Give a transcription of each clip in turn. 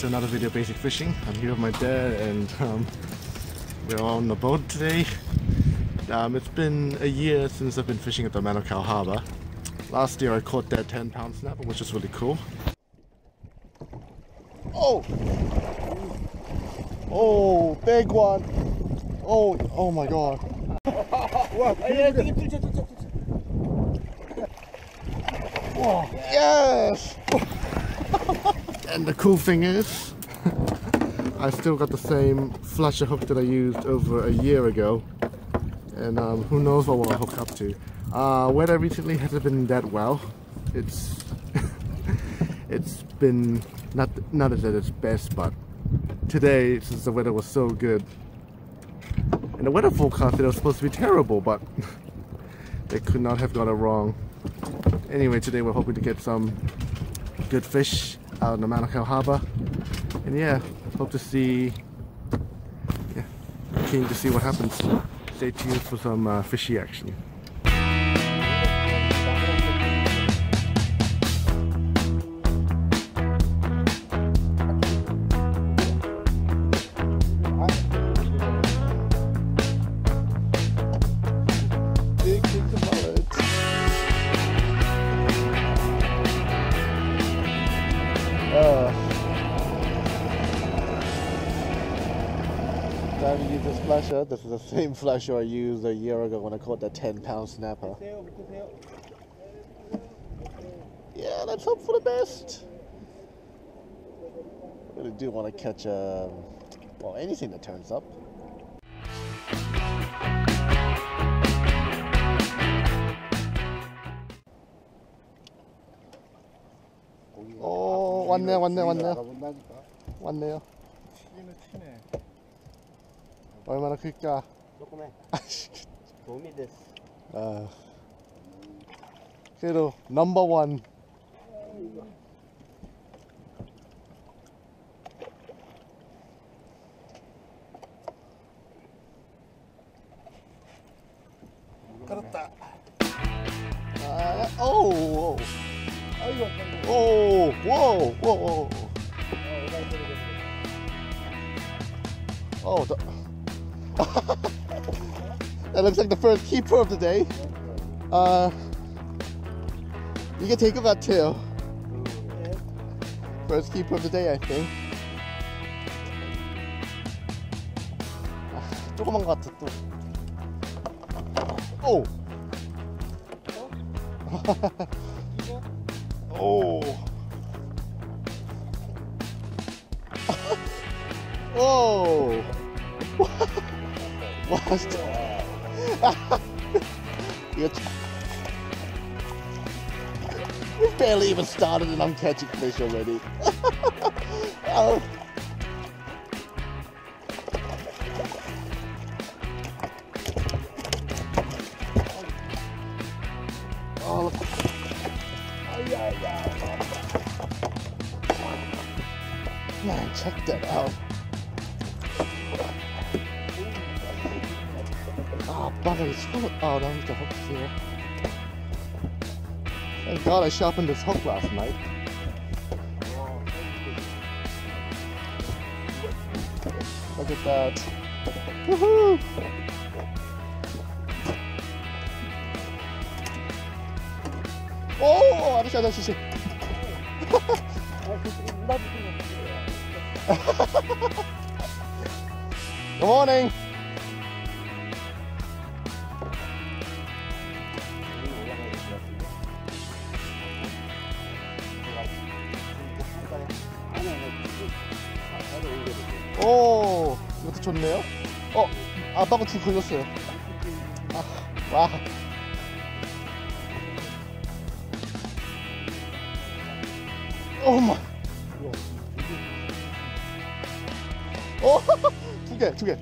to another video Basic Fishing. I'm here with my dad and um, we're on the boat today. Um, it's been a year since I've been fishing at the Manukau Harbour. Last year I caught that 10 pound snapper which is really cool. Oh! Oh, big one! Oh, oh my god. Yes! And the cool thing is, I still got the same flasher hook that I used over a year ago. And um, who knows what will I hook up to. Uh, weather recently hasn't been that well. It's it's been not not at its best, but today since the weather was so good, and the weather forecast it was supposed to be terrible, but they could not have got it wrong. Anyway, today we're hoping to get some good fish out in the Manukau Harbor. And yeah, hope to see, yeah, keen to see what happens. Stay tuned for some uh, fishy action. I haven't used this flasher. This is the same flasher I used a year ago when I caught that 10 pound snapper. Yeah, let's hope for the best. I really do want to catch a, well, anything that turns up. Oh, one there, one there, one there. One there. 얼마나 클까? 조금해. 아씨, 도움이 됐어. 아, 그래도 넘버 원. looks like the first keeper of the day. Uh, 이게 될 것 같아요. First keeper of the day, I think. 아, 조그만 것 같아 또. 오. 오. 오. 와 진짜. it's, we've barely even started and I'm catching fish already. oh. Oh, oh yeah, yeah. Man, check that out. Oh, bugger, it's full of... Oh, no, the hook's here. Thank God I sharpened this hook last night. Look at that. Woohoo! 오, 아저씨, 아저씨. Good morning. 줄 걸렸어요. 아, 와. 어머. 오, 두 개, 두 개.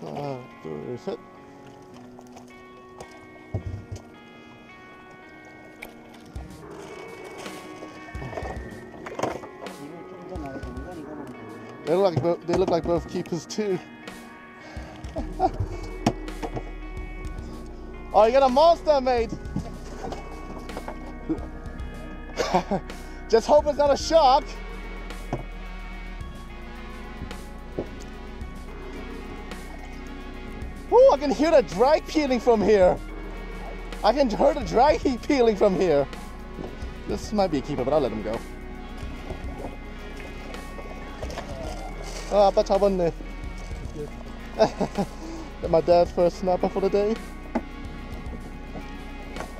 하나, 둘, 셋. They look like bo- they look like both keepers too. oh, you got a monster, mate. Just hope it's not a shark. Oh, I can hear the drag peeling from here. I can hear the drag peeling from here. This might be a keeper, but I'll let him go. 아, 아빠 잡았네. My dad's first snapper for the day.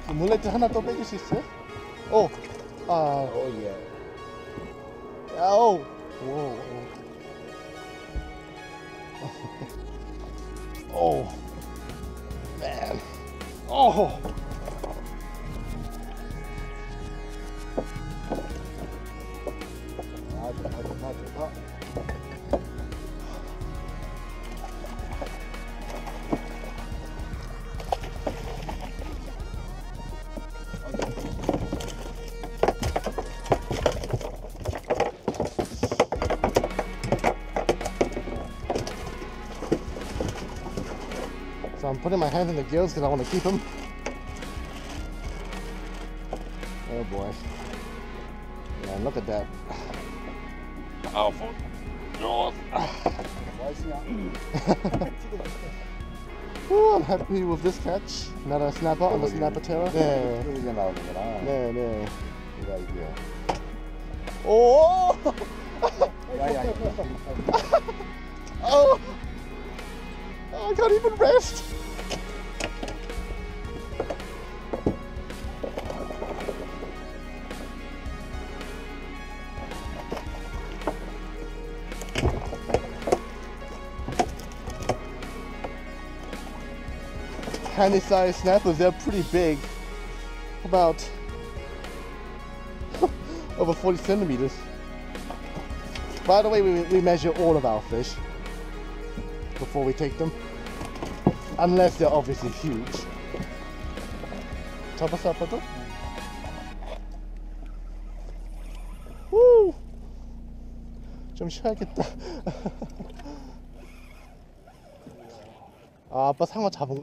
물레트 하나 더 빼줄 수 있어요? 오, 아, Oh yeah. 야오. 오, 오. 오. Man. 오. 아 좋다 좋다 좋다. I'm putting my hand in the gills because I want to keep them. Oh boy. Yeah, look at that. Powerful jaws. Oh, I'm happy with this catch. Another snapper on the snapper terror. 네, 이게 나오는구나. 네, 네. 이거 이게. 오! 야야. Oh! I can't even rest. Handy sized snappers, they're pretty big. About over 40 centimeters. By the way, we, we measure all of our fish before we take them. Unless they're obviously huge. 잡았어 아빠도? 후! 좀 쉬어야겠다. 아, 아빠 상어 잡은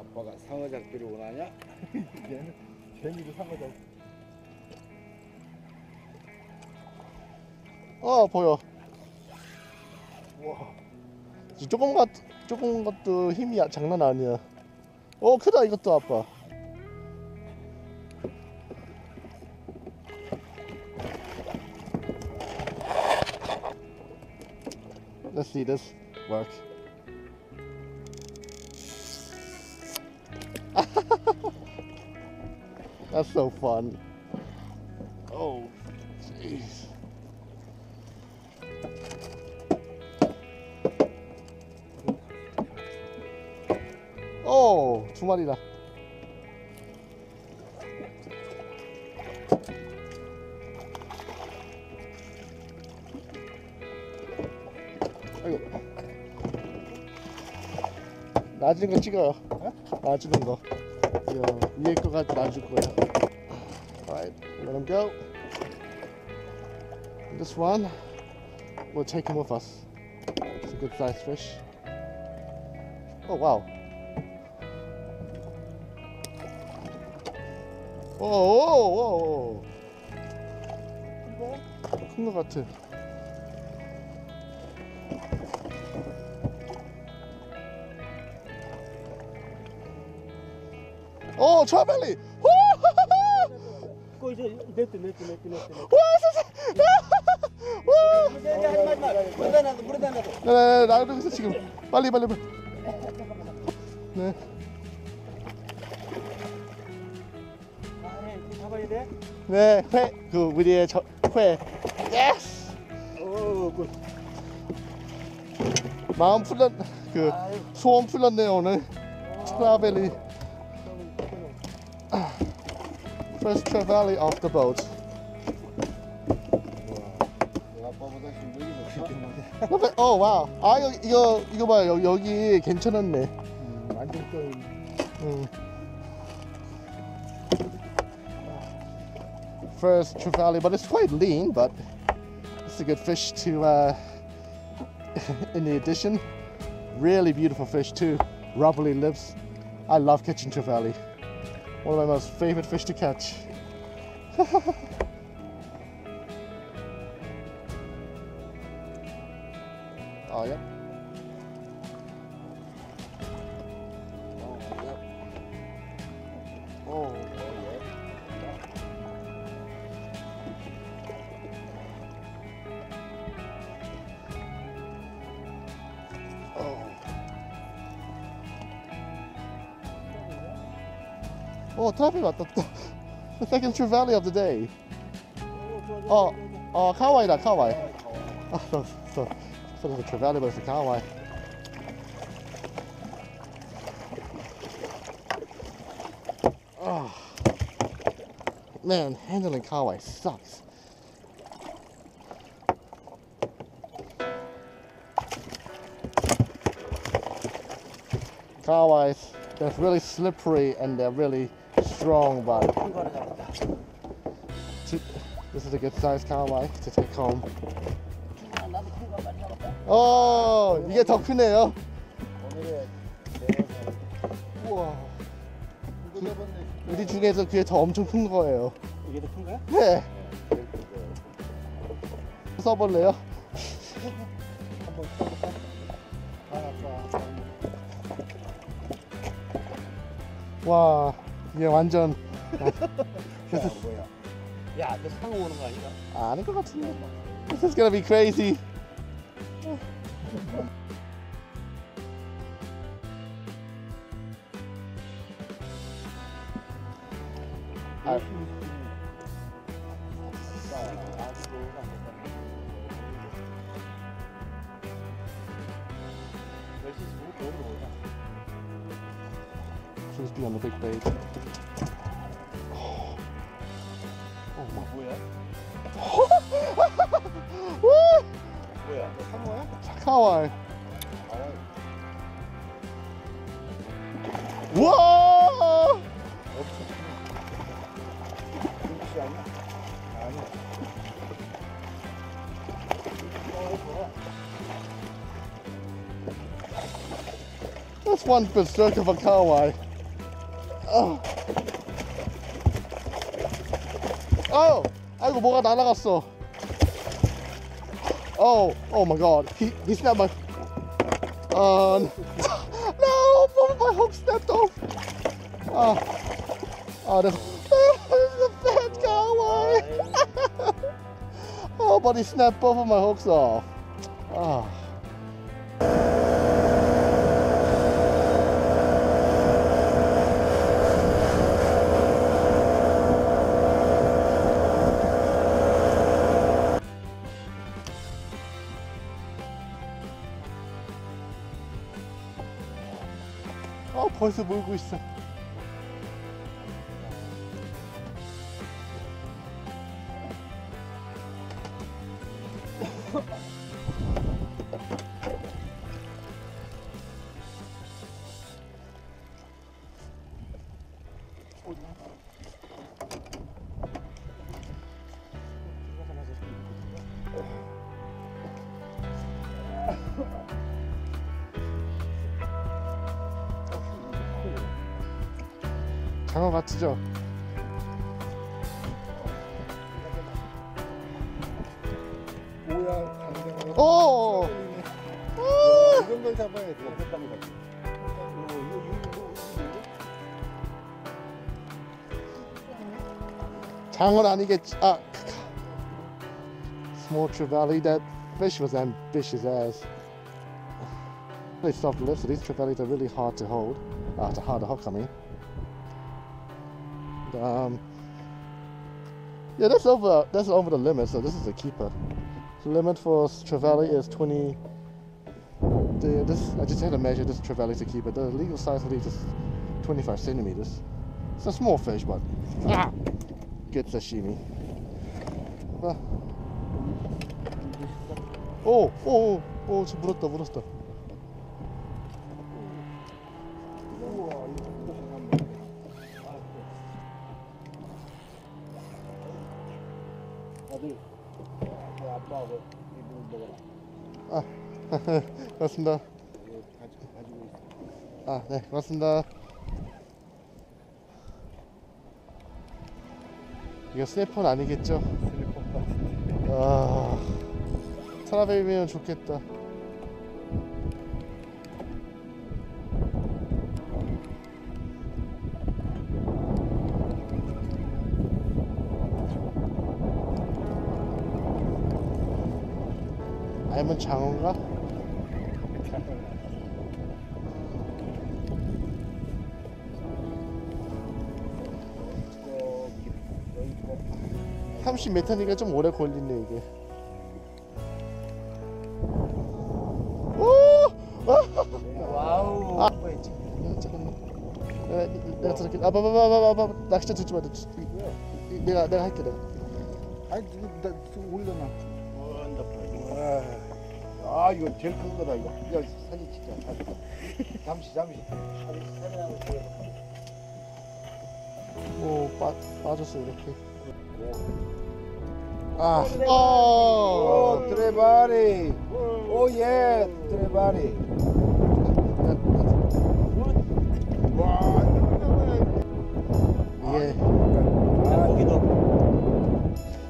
아빠가 상어 잡기를 원하냐? 얘는 재미로 상어 잡. 어 보여. 와. 조금 것 조금 것도 힘이 아- 장난 아니야. 어 크다 이것도 아빠. Let's see this work. That's so fun. 마리다. 아이고. 낮은 거 찍어요. 낮은 거. 야, 위에 거가 놔줄 거야. Alright, let him go. This one, we'll take him with us. It's a good sized fish. Oh wow. 어어어어 큰거 같아 어 차벨리 와 세상 네네 나도 지금 빨리 빨리 빨리 네 네, 회, 그 우리의 저, 회. 예스! 오, 굿. 마음 풀렸, 그 소원 풀렸네요 오늘. 트라벨리. First trevally off the boat. 어, 와. 아, 여기, 이거, 이거 봐요. 여기, 여기 괜찮았네. 음, 완전 좀 음. First trevally, but it's quite lean, but it's a good fish to, uh, in the addition. Really beautiful fish too. Rubbly lips. I love catching trevally. One of my most favorite fish to catch. oh, yeah. Oh, traffic light, the the second trevally of the day. Oh, oh, kahawai da, kahawai. Oh, so, so, so it's a trevally, but it's a kahawai. Oh, man, handling kahawai sucks. Kahawais, they're really slippery and they're really strong, to- this is a good size kawai to take home. 어, 이게 더 크네요. 우와. 우리 중에서 그게 더 엄청 큰 거예요. 이게 더 큰 거야? 네, 써볼래요? 한번 써볼까? 알았어. 와, 이게 완전 야, 뭐야? 야, 너 상어 오는 거 아닌가? 아닌 것 같은데. This is gonna be crazy. 뭐야? 뭐야? 상어야? 카와이. 우와! 없어. That's one berserk of a kahawai. Oh. Oh! 아이고 뭐가 날아갔어. Oh, oh my god. He he snapped my uh, No, both of my hooks snapped off. Oh, oh this, this is a fat kawaii. oh, but he snapped both of my hooks off. Oh. 벌써 물고 있어. 강화 맞추죠? 모양 반대로. 오! 아니겠지. 아. That fish was ambitious as. They soft lifts, so these trevallies are really hard to hold, uh, to hard to hook, I mean. Um, yeah, that's over. That's over the limit. So this is a keeper. The limit for trevally is 20. The, this I just had to measure this trevally to keeper. The legal size of these is 25 centimeters. It's a small fish, but uh, ah, good sashimi. But, oh, oh, oh, it's burrata, burrata. 고맙습니다. 아, 네, 고맙습니다. 이거 스냅폰 아니겠죠? 스냅폰 같은데. 아, 사라벨이면 좋겠다. 아니면 장어인가? 30 메타니까 좀 오래 걸리네 이게. 오! 와우. 아. 뭐였지? 야, 잠깐만. 내가, 내가 저렇게 아, 봐봐, 봐봐, 봐봐, 낚시대 듣지 마. 내가 내가 할게 내가. 아니 나 올려놔. 와. 아 이거 제일 큰 거다 이거. 야 사진 찍자. 사진. 잠시 잠시. 사진 사진하고 보여줘. 오, 빠 빠졌어 이렇게. 아, 어. 오 트레바리. 오예 트레바리. 와. 이게 아 거기도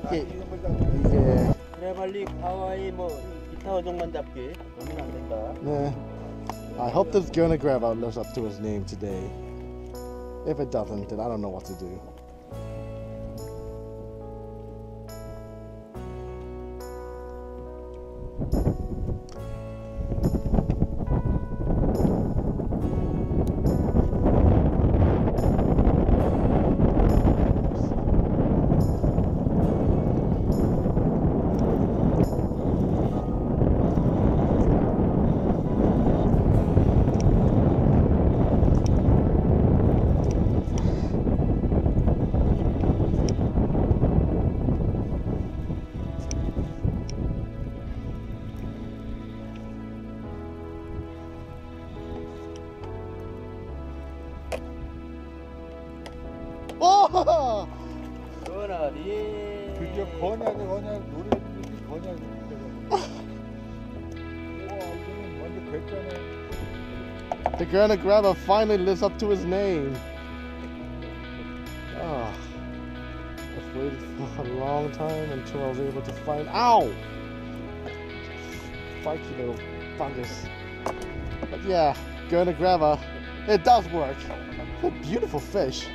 이게 이거 뭐다. 이게 트레발리 하와이 뭐 기타 어종만 잡기 그러면 안 된다. 네. I hope this gonna grab out lives up to his name today. If it doesn't, then I don't know what to do. The Gurnard Grabber finally lives up to his name. Oh, I've waited for a long time until I was able to find. Ow! Fuck you, little fungus. But yeah, Gurnard Grabber, it does work. What a beautiful fish.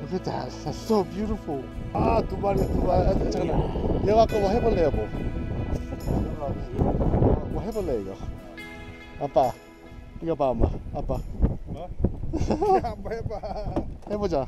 Look at that, that's so beautiful. Ah, 두 마리, 두 마리. 잠깐만. 뭐 해볼래, 뭐. 뭐 해볼래 이거 아빠 이거 봐 엄마 아빠 뭐? 한번 해봐. 해보자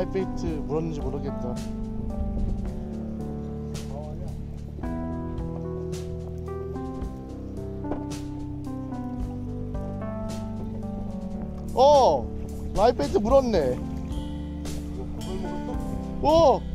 아 근데 라이프베이트 물었는지 모르겠다 어 라이프베이트 물었네 오!